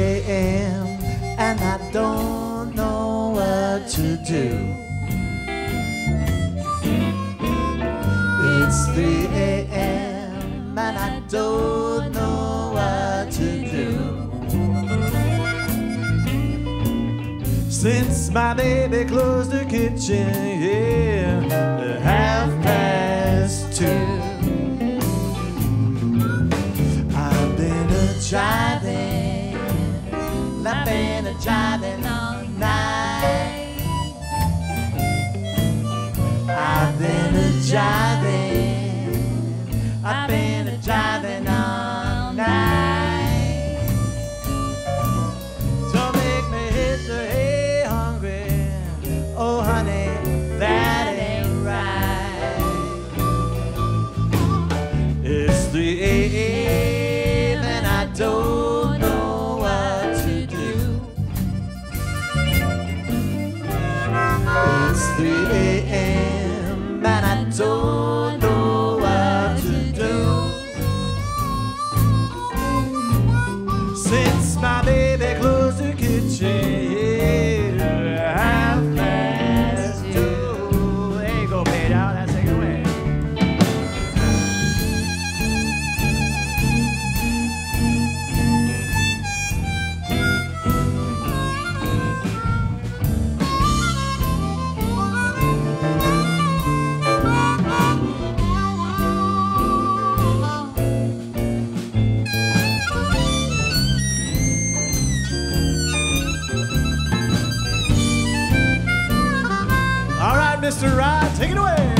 a.m. and I don't know what to do. It's 3 a.m. and I don't know what to do. Since my baby closed the kitchen, yeah, Mr. Rod, take it away.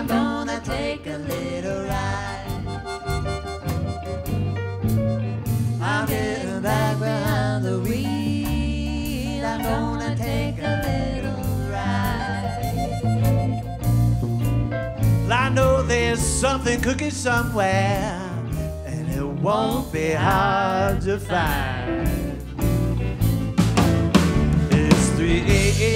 I'm gonna take a little ride. I'm getting back behind the wheel. I'm gonna take a little ride. Well, I know there's something cooking somewhere, and it won't be hard to find. It's 3 a.m.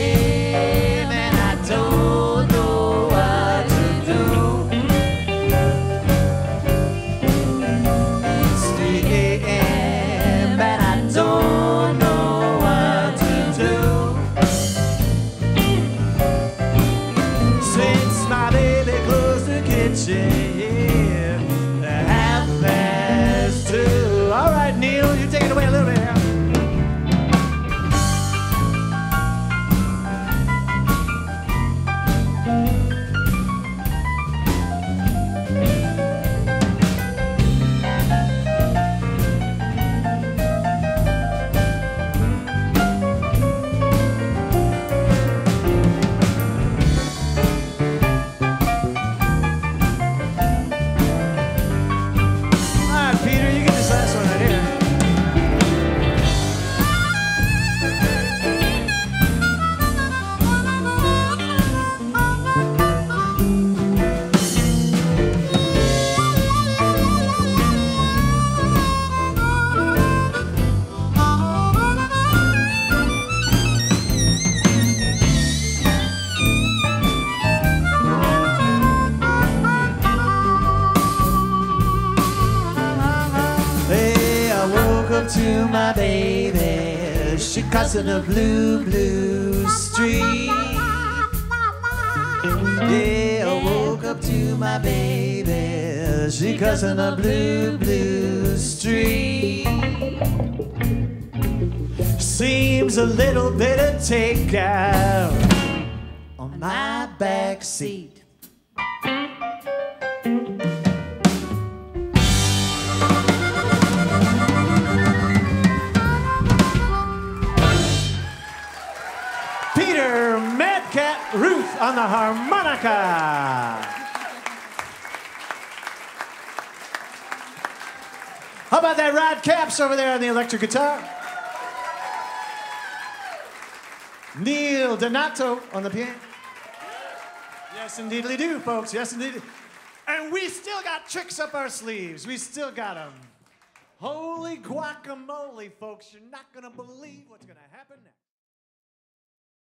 my baby closed the kitchen, Up to my baby. She crossing the blue, blue street. Yeah, I woke up to my baby. She cussing a blue, blue street. Seems a little bit of takeout on my back seat. Ruth on the harmonica. How about that Rod Caps over there on the electric guitar? Neil Donato on the piano. Yes, indeedly do, folks. Yes, indeed. And we still got tricks up our sleeves. We still got them. Holy guacamole, folks. You're not going to believe what's going to happen next.